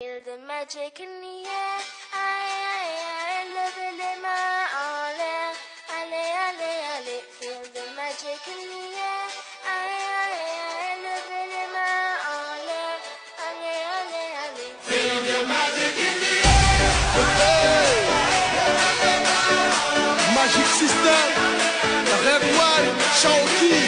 Feel the magic in the air. Aïe, aïe, aïe, les mains en l'air. Allez, allez, allez. Feel the magic in the air. Aïe, aïe, aïe, les mains en. Allez, allez, allez. Feel the magic in the air. Hey. Magic System, Red One, Chanty.